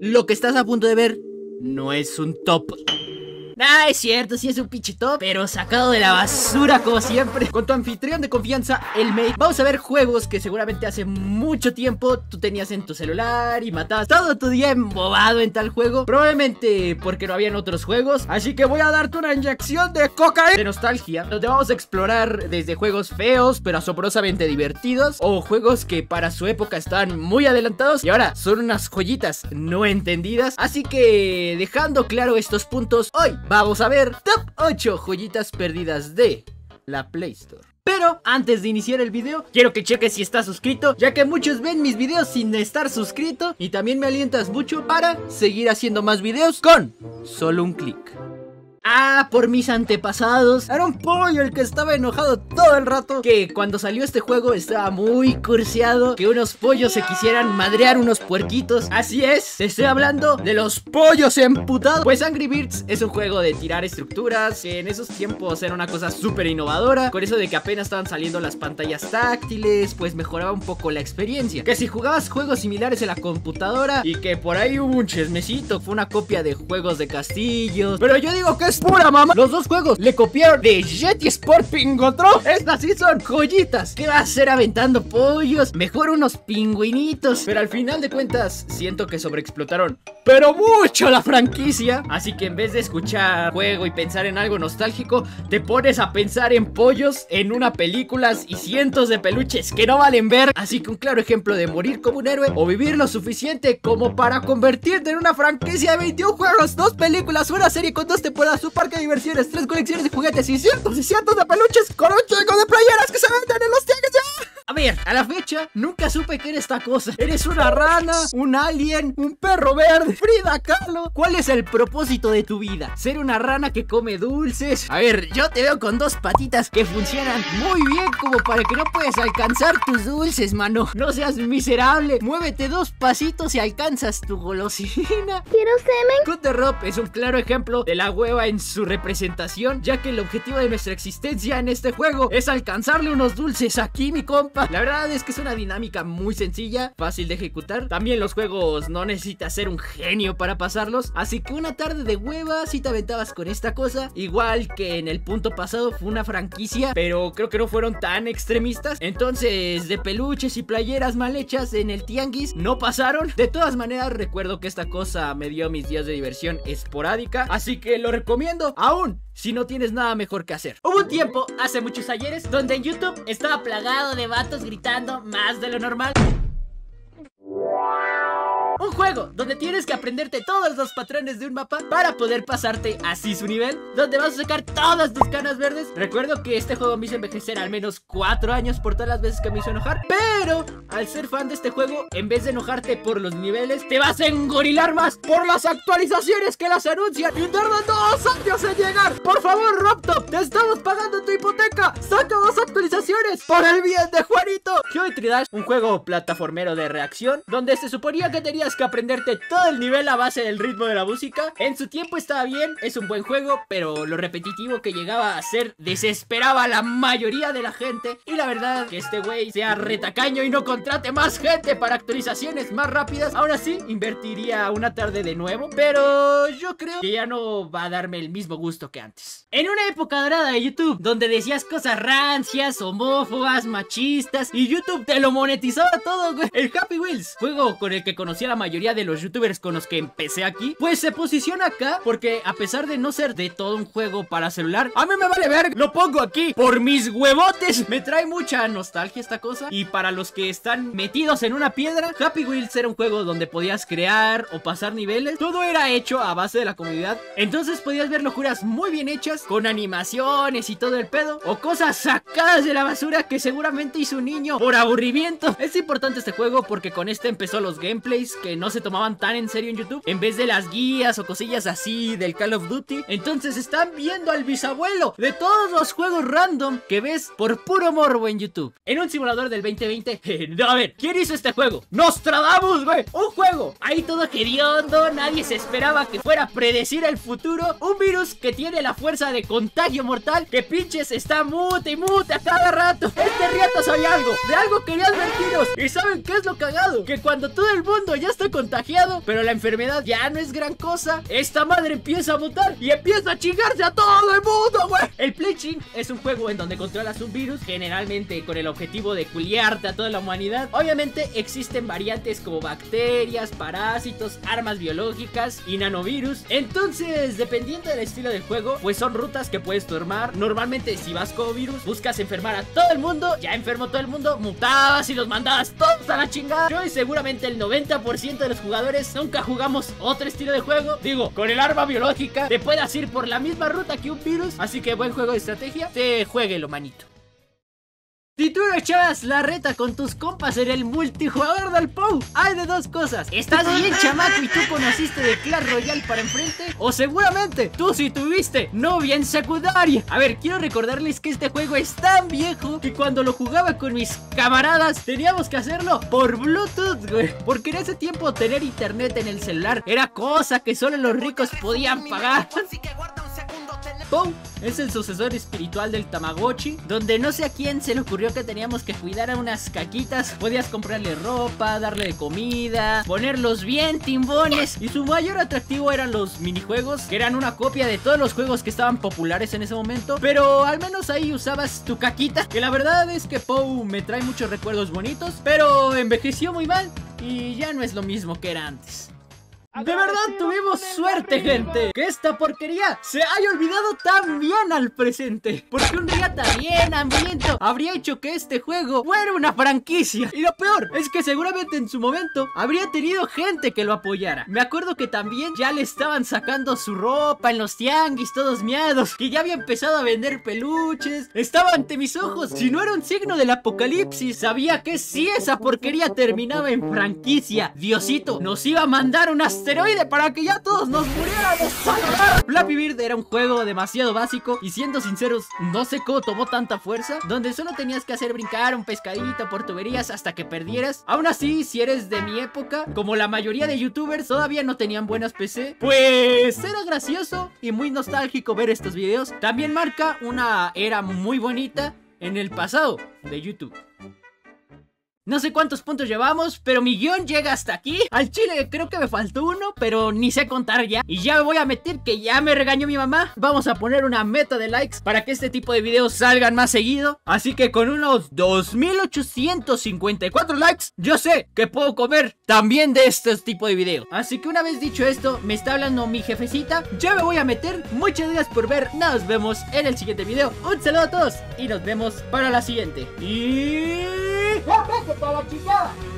lo que estás a punto de ver no es un top. Ah, es cierto, sí es un pinche top, pero sacado de la basura como siempre. Con tu anfitrión de confianza, el Mate, vamos a ver juegos que seguramente hace mucho tiempo tú tenías en tu celular y matabas todo tu día embobado en tal juego. Probablemente porque no habían otros juegos. Así que voy a darte una inyección de cocaína de nostalgia, donde vamos a explorar desde juegos feos pero asombrosamente divertidos o juegos que para su época están muy adelantados y ahora son unas joyitas no entendidas. Así que dejando claro estos puntos, hoy vamos a ver top 8 joyitas perdidas de la Play Store. Pero antes de iniciar el video, quiero que cheques si estás suscrito, ya que muchos ven mis videos sin estar suscrito y también me alientas mucho para seguir haciendo más videos con solo un clic. Ah, por mis antepasados. Era un pollo el que estaba enojado todo el rato. Que cuando salió este juego estaba muy curseado. Que unos pollos se quisieran madrear unos puerquitos. Así es, estoy hablando de los pollos emputados. Pues Angry Birds es un juego de tirar estructuras. Que en esos tiempos era una cosa súper innovadora. Con eso de que apenas estaban saliendo las pantallas táctiles. Pues mejoraba un poco la experiencia. Que si jugabas juegos similares en la computadora. Y que por ahí hubo un chismecito. Fue una copia de juegos de castillos. Pero yo digo que es pura mamá. Los dos juegos le copiaron de Jetty Sport Pingotron. Estas sí son joyitas. ¿Qué va a hacer aventando pollos? Mejor unos pingüinitos. Pero al final de cuentas, siento que sobreexplotaron. Pero mucho la franquicia. Así que en vez de escuchar juego y pensar en algo nostálgico, te pones a pensar en pollos, en una película y cientos de peluches que no valen ver. Así que un claro ejemplo de morir como un héroe o vivir lo suficiente como para convertirte en una franquicia de 21 juegos, dos películas, una serie con dos temporadas un parque de diversiones, tres colecciones de juguetes y cientos y cientos de peluches con un chico de playeras que se venden en los tianguis. A ver, a la fecha nunca supe que era esta cosa. ¿Eres una rana? ¿Un alien? ¿Un perro verde? Frida Kahlo. ¿Cuál es el propósito de tu vida? ¿Ser una rana que come dulces? A ver, yo te veo con dos patitas que funcionan muy bien como para que no puedas alcanzar tus dulces, mano. No seas miserable. Muévete dos pasitos y alcanzas tu golosina. Quiero semen. Cutter Rob es un claro ejemplo de la hueva en su representación, ya que el objetivo de nuestra existencia en este juego es alcanzarle unos dulces aquí, mi compa. La verdad es que es una dinámica muy sencilla, fácil de ejecutar. También los juegos no necesitas ser un genio para pasarlos, así que una tarde de hueva si te aventabas con esta cosa, igual que en el punto pasado fue una franquicia, pero creo que no fueron tan extremistas. Entonces, de peluches y playeras mal hechas en el tianguis no pasaron. De todas maneras, recuerdo que esta cosa me dio mis días de diversión esporádica, así que lo recomiendo aún si no tienes nada mejor que hacer. Hubo un tiempo, hace muchos ayeres, donde en YouTube estaba plagado de vatos gritando más de lo normal. Un juego donde tienes que aprenderte todos los patrones de un mapa para poder pasarte así su nivel, donde vas a sacar todas tus canas verdes. Recuerdo que este juego me hizo envejecer al menos 4 años por todas las veces que me hizo enojar, pero al ser fan de este juego, en vez de enojarte por los niveles, te vas a engorilar más por las actualizaciones que las anuncian y tardan dos años en llegar. Por favor, Robtop, te estamos pagando tu hipoteca. Saca dos actualizaciones por el bien de Juanito. Geometry Dash, un juego plataformero de reacción, donde se suponía que tenías que aprenderte todo el nivel a base del ritmo de la música. En su tiempo estaba bien, es un buen juego, pero lo repetitivo que llegaba a ser desesperaba a la mayoría de la gente. Y la verdad, que este güey sea retacaño y no contrate más gente para actualizaciones más rápidas. Aún así, invertiría una tarde de nuevo, pero yo creo que ya no va a darme el mismo gusto que antes. En una época dorada de YouTube, donde decías cosas rancias, homófobas, machistas, y YouTube te lo monetizaba todo, güey. El Happy Wheels, juego con el que conocí a la mayoría de los youtubers con los que empecé aquí, pues se posiciona acá porque a pesar de no ser de todo un juego para celular, a mí me vale ver, lo pongo aquí por mis huevotes. Me trae mucha nostalgia esta cosa y para los que están metidos en una piedra, Happy Wheels era un juego donde podías crear o pasar niveles. Todo era hecho a base de la comunidad. Entonces podías ver locuras muy bien hechas con animaciones y todo el pedo o cosas sacadas de la basura que seguramente hizo un niño por aburrimiento. Es importante este juego porque con este empezó los gameplays que no se tomaban tan en serio en YouTube. En vez de las guías o cosillas así del Call of Duty. Entonces están viendo al bisabuelo de todos los juegos random que ves por puro morbo en YouTube. En un simulador del 2020. a ver, ¿quién hizo este juego? ¡Nostradamus, güey! Un juego. Ahí todo hediondo. Nadie se esperaba que fuera a predecir el futuro. Un virus que tiene la fuerza de contagio mortal. Que pinches está mute y mute a cada rato. Este rato sabía algo. De algo quería advertiros. ¿Y saben qué es lo cagado? Que cuando todo el mundo ya está contagiado, pero la enfermedad ya no es gran cosa. Esta madre empieza a mutar y empieza a chingarse a todo el mundo, güey. El Pleiching es un juego en donde controlas un virus, generalmente con el objetivo de culiarte a toda la humanidad. Obviamente existen variantes como bacterias, parásitos, armas biológicas y nanovirus. Entonces, dependiendo del estilo del juego, pues son rutas que puedes tomar. Normalmente, si vas como virus, buscas enfermar a todo el mundo. Ya enfermó todo el mundo, mutabas y los mandabas todos a la chingada. Yo y seguramente el 90% de los jugadores nunca jugamos otro estilo de juego. Digo, con el arma biológica te puedas ir por la misma ruta que un virus. Así que buen juego de estrategia, te juegue lo manito. Si tú no echabas la reta con tus compas en el multijugador del POU, hay de dos cosas. ¿Estás bien chamaco y tú conociste de Clash Royale para enfrente? O seguramente tú sí tuviste novia en secundaria. A ver, quiero recordarles que este juego es tan viejo que cuando lo jugaba con mis camaradas teníamos que hacerlo por Bluetooth, güey. Porque en ese tiempo tener internet en el celular era cosa que solo los ricos podían pagar. POU es el sucesor espiritual del Tamagotchi, donde no sé a quién se le ocurrió que teníamos que cuidar a unas caquitas. Podías comprarle ropa, darle comida, ponerlos bien timbones. Y su mayor atractivo eran los minijuegos, que eran una copia de todos los juegos que estaban populares en ese momento. Pero al menos ahí usabas tu caquita, que la verdad es que POU me trae muchos recuerdos bonitos, pero envejeció muy mal y ya no es lo mismo que era antes. De verdad tuvimos suerte, gente. Que esta porquería se haya olvidado tan bien al presente. Porque un día tan bien hambriento habría hecho que este juego fuera una franquicia. Y lo peor es que seguramente en su momento habría tenido gente que lo apoyara. Me acuerdo que también ya le estaban sacando su ropa en los tianguis, todos miados. Que ya había empezado a vender peluches. Estaba ante mis ojos. Si no era un signo del apocalipsis, sabía que si esa porquería terminaba en franquicia, Diosito nos iba a mandar unas asteroide para que ya todos nos muriéramos. Flappy Bird era un juego demasiado básico y siendo sinceros, no sé cómo tomó tanta fuerza, donde solo tenías que hacer brincar un pescadito por tuberías hasta que perdieras. Aún así, si eres de mi época, como la mayoría de youtubers todavía no tenían buenas PC, pues era gracioso y muy nostálgico ver estos videos. También marca una era muy bonita en el pasado de YouTube. No sé cuántos puntos llevamos, pero mi guion llega hasta aquí. Al chile creo que me faltó uno, pero ni sé contar ya. Y ya me voy a meter que ya me regañó mi mamá. Vamos a poner una meta de likes para que este tipo de videos salgan más seguido. Así que con unos 2854 likes, yo sé que puedo comer también de este tipo de video. Así que una vez dicho esto, me está hablando mi jefecita. Ya me voy a meter. Muchas gracias por ver. Nos vemos en el siguiente video. Un saludo a todos y nos vemos para la siguiente. Y... ¡Ya para la chingada!